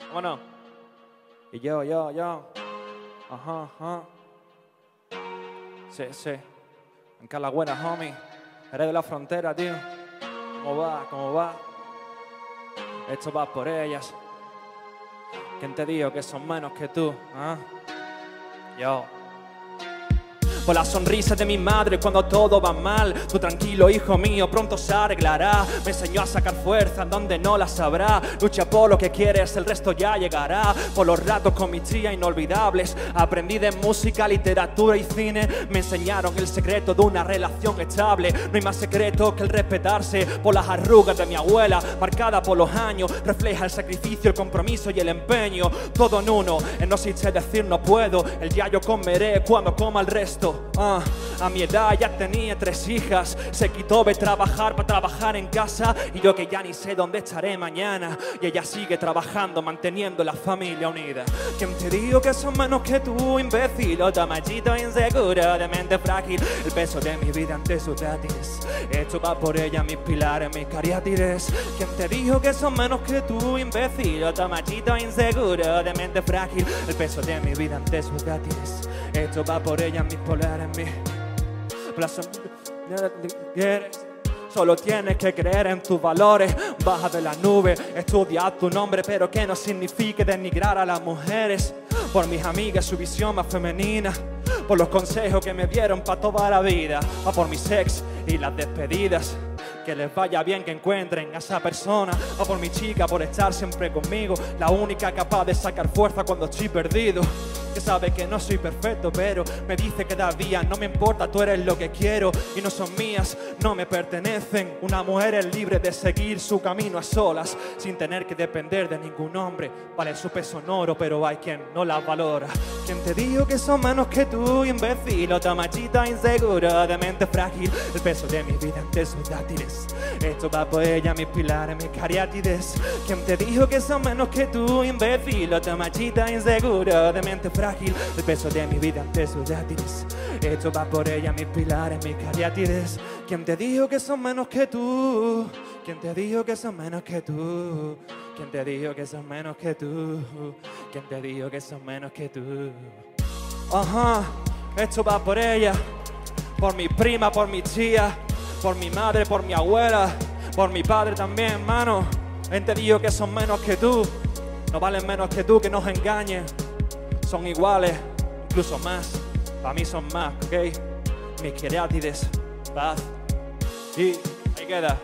Vámonos. Y yo, yo, yo. Ajá, ajá. Sí, sí. En Calagüera, homie. Eres de la frontera, tío. ¿Cómo va? ¿Cómo va? Esto va por ellas. ¿Quién te dijo que son menos que tú? ¿Ah? Yo. Por la sonrisa de mi madre cuando todo va mal. Tú tranquilo, hijo mío, pronto se arreglará. Me enseñó a sacar fuerza en donde no la sabrá. Lucha por lo que quieres, el resto ya llegará. Por los ratos con mi tía inolvidables. Aprendí de música, literatura y cine. Me enseñaron el secreto de una relación estable. No hay más secreto que el respetarse por las arrugas de mi abuela. Marcada por los años, refleja el sacrificio, el compromiso y el empeño. Todo en uno, en no sé decir no puedo. El día yo comeré cuando coma el resto. Ah, a mi edad ya tenía tres hijas. Se quitó de trabajar para trabajar en casa. Y yo que ya ni sé dónde estaré mañana. Y ella sigue trabajando, manteniendo la familia unida. ¿Quién te dijo que son menos que tú, imbécil? O tamachito inseguro, de mente frágil. El peso de mi vida ante sus dátiles. Esto va por ella, mis pilares, mis cariátides. ¿Quién te dijo que son menos que tú, imbécil? O tamachito inseguro, de mente frágil. El peso de mi vida ante sus dátiles. Esto va por ella, mis polares, mi plaza. quieres. Solo tienes que creer en tus valores. Baja de la nube, estudia tu nombre, pero que no signifique denigrar a las mujeres. Por mis amigas, su visión más femenina. Por los consejos que me dieron para toda la vida. O por mis ex y las despedidas. Que les vaya bien que encuentren a esa persona. O por mi chica, por estar siempre conmigo. La única capaz de sacar fuerza cuando estoy perdido que sabe que no soy perfecto, pero me dice que todavía no me importa, tú eres lo que quiero y no son mías, no me pertenecen. Una mujer es libre de seguir su camino a solas, sin tener que depender de ningún hombre. Vale su peso en pero hay quien no la valora. Quien te dijo que son menos que tú, imbécil, otra machita insegura, de mente frágil, el peso de mi vida ante sus dátiles. Esto va por ella, mis pilares, mis cariátides. Quien te dijo que son menos que tú, imbécil, otra machita insegura, de mente frágil el peso de mi vida ante sus dátiles. Esto va por ella, mis pilares, mis cariátides. ¿Quién te dijo que son menos que tú? ¿Quién te dijo que son menos que tú? ¿Quién te dijo que son menos que tú? ¿Quién te dijo que son menos que tú? Ajá, esto va por ella, por mi prima, por mi tía, por mi madre, por mi abuela, por mi padre también, hermano. ¿Quién te dijo que son menos que tú? No valen menos que tú, que nos engañen son iguales, incluso más. Para mí son más, ¿ok? Mis queriátides, paz. Y ahí queda.